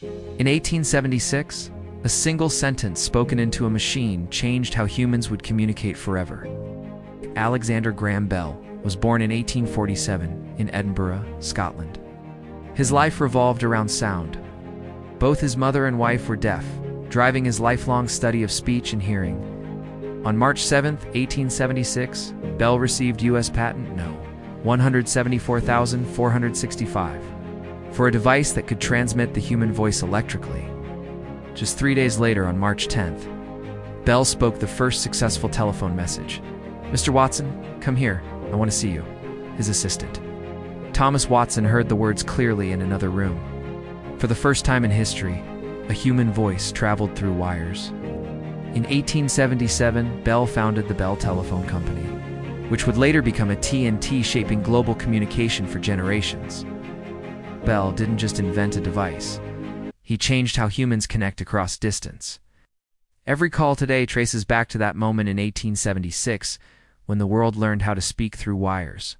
In 1876, a single sentence spoken into a machine changed how humans would communicate forever. Alexander Graham Bell was born in 1847 in Edinburgh, Scotland. His life revolved around sound. Both his mother and wife were deaf, driving his lifelong study of speech and hearing. On March 7, 1876, Bell received U.S. Patent No. 174,465 for a device that could transmit the human voice electrically. Just three days later, on March 10th, Bell spoke the first successful telephone message. Mr. Watson, come here. I want to see you. His assistant. Thomas Watson heard the words clearly in another room. For the first time in history, a human voice traveled through wires. In 1877, Bell founded the Bell Telephone Company, which would later become AT&T shaping global communication for generations. Bell didn't just invent a device, he changed how humans connect across distance. Every call today traces back to that moment in 1876 when the world learned how to speak through wires.